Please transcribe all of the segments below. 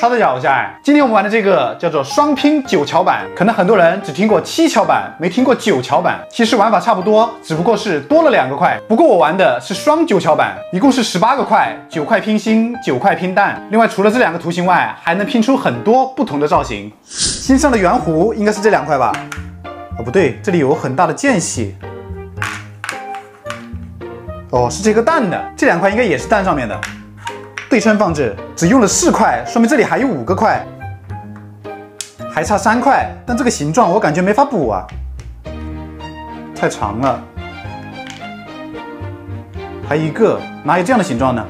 插着脚下。今天我们玩的这个叫做双拼九桥版，可能很多人只听过七桥版，没听过九桥版。其实玩法差不多，只不过是多了两个块。不过我玩的是双九桥版，一共是十八个块，九块拼心，九块拼蛋。另外除了这两个图形外，还能拼出很多不同的造型。心上的圆弧应该是这两块吧？哦，不对，这里有很大的间隙。哦，是这个蛋的，这两块应该也是蛋上面的，对称放置，只用了四块，说明这里还有五个块，还差三块，但这个形状我感觉没法补啊，太长了，还一个，哪有这样的形状呢？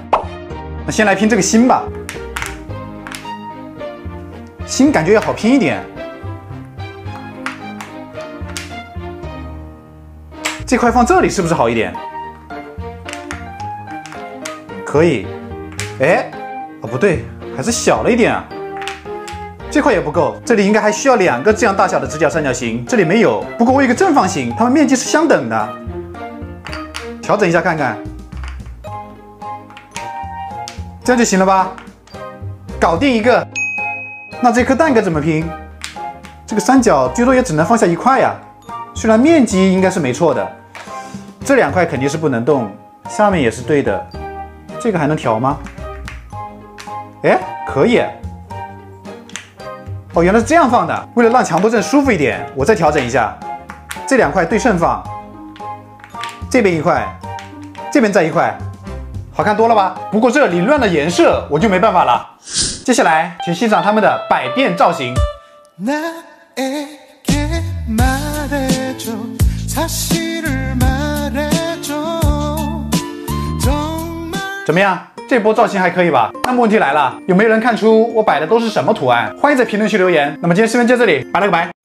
那先来拼这个心吧，心感觉要好拼一点，这块放这里是不是好一点？可以，哎，哦不对，还是小了一点啊。这块也不够，这里应该还需要两个这样大小的直角三角形，这里没有。不过我有个正方形，它们面积是相等的。调整一下看看，这样就行了吧？搞定一个。那这颗蛋该怎么拼？这个三角最多也只能放下一块呀。虽然面积应该是没错的，这两块肯定是不能动，下面也是对的。这个还能调吗？哎，可以。哦，原来是这样放的。为了让强迫症舒服一点，我再调整一下。这两块对称放，这边一块，这边再一块，好看多了吧？不过这里乱了颜色，我就没办法了。接下来，请欣赏他们的百变造型。怎么样？这波造型还可以吧？那么问题来了，有没有人看出我摆的都是什么图案？欢迎在评论区留言。那么今天视频就到这里，拜了个拜。